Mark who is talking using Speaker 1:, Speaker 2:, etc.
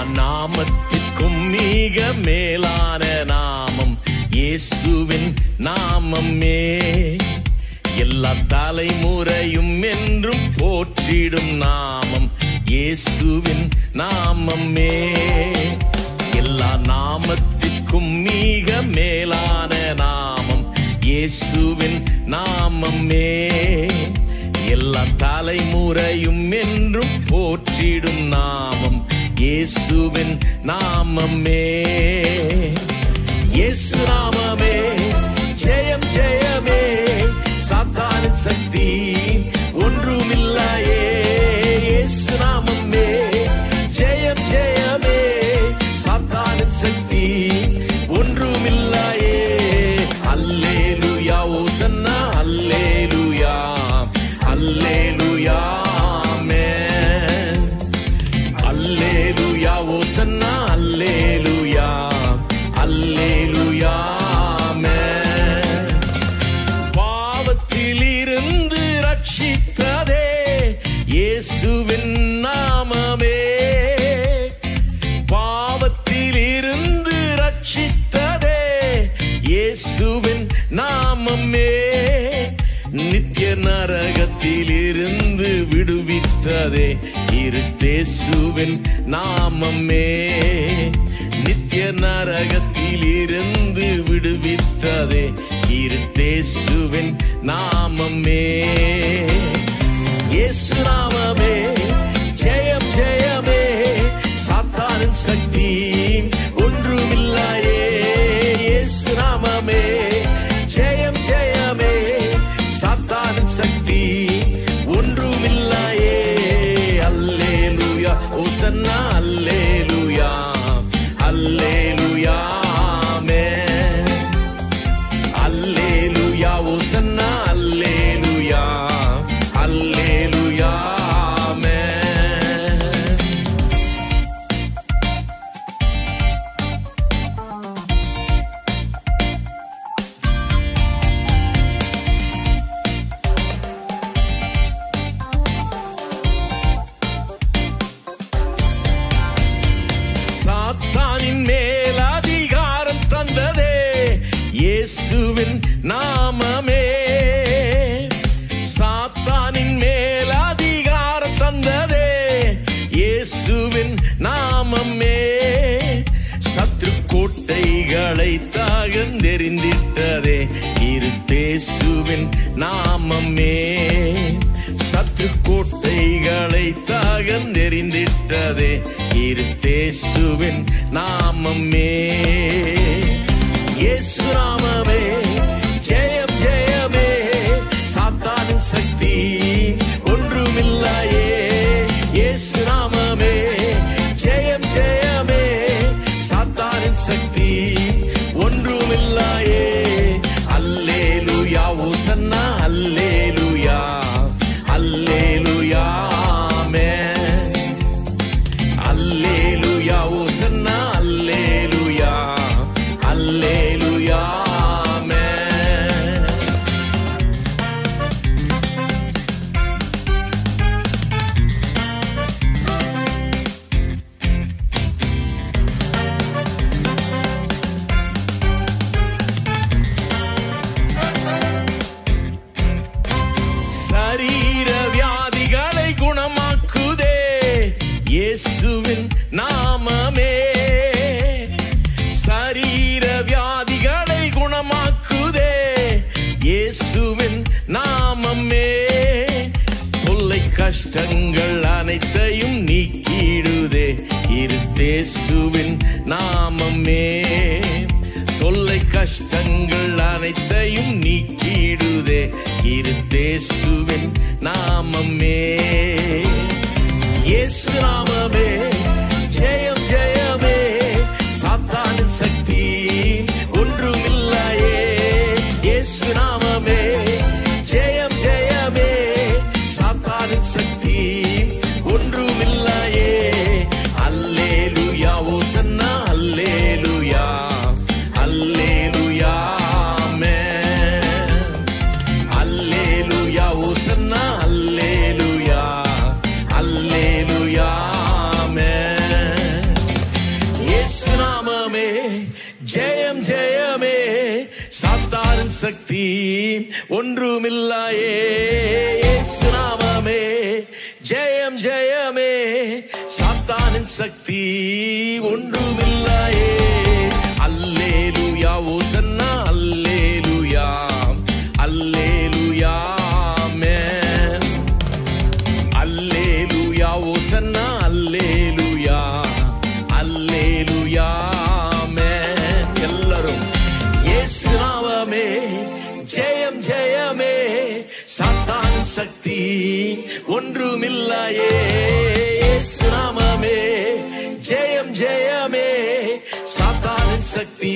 Speaker 1: எல்லா நாமத்திற்கும் மிக மேலான நாமம் இயேசுவின் நாமமே. எல்லா தலைமுறையும் என்றும் போற்றிடும் நாமம் இயேசுவின் நாமமே. எல்லா நாமத்திற்கும் மிக மேலான நாமம் இயேசுவின் நாமமே. எல்லா தலைமுறையும் என்றும் போற்றிடும் நாமம் இயேசுவின் நாமமே. இயேசு நாமமே ஜெயம் ஜெயமே. சாத்தானின் சக்தி ஒன்றுமில்லையே. இயேசு நாமமே ஜெயம் ஜெயமே. சாத்தானின் சக்தி ஒன்றுமில்லையே. அல்லேலுயா ஓசன்னா அல்லேலுயா. அல்லேலுயா. பாவத்தில் ரட்சித்ததே இயேசுவின் நாமமே. பாவத்திலிருந்து ரட்சித்ததே இயேசுவின் நாமமே. நித்திய நரகத்திலிருந்து விடுவித்ததே கிறிஸ்தேசுவின் நாமமே. நித்திய நரகத்திலிருந்து விடுவித்ததே கிறிஸ்தேசுவின் நாமமே. இயேசு நாமமே. ஜெயம் ஜெயமே. சாத்தானின் சக்தி ஒன்றுமில்லையே. இயேசு நாமமே. ஜெயம் ஜெயமே. சாத்தானின் சக்தி ஒன்றுமில்லையே. அல்லேலூயா. ஓசன்னா. இயேசுவின் நாமமே. சாத்தானின் மேல் அதிகாரம் தந்ததே. இயேசுவின் நாமமே. சத்ரு கோட்டைகளை தகந்தெறிந்திட்டதே கிறிஸ்தேசுவின் நாமமே. சத்ரு கோட்டைகளை தகந்தெறிந்திட்டதே கிறிஸ்தேசுவின் நாமமே. இயேசு இயேசுவின் நாமமே. தொல்லை கஷ்டங்கள் அனைத்தையும் நீக்கிடுதே கிறிஸ்தேசுவின் நாமமே. தொல்லை கஷ்டங்கள் அனைத்தையும் நீக்கிடுதே கிறிஸ்தேசுவின் நாமமே. இயேசு நாமமே. சக்தி ஒன்றுமில்லாயே. இயேசு ஜெயம் ஜெயமே. சாத்தானின் சக்தி ஒன்றுமில்லாயே. அல்லேலூயா ஓசன்னா அல்லேலூயா. அல்லேலூயா ஆமென். அல்லேலூயா ஓசன்னா அல்லேலூயா. அல்லேலூயா. ஆமென் சக்தி ஒன்றுமில்லையே. இயேசு நாமமே ஜெயம் ஜெயமே. சாத்தானின் சக்தி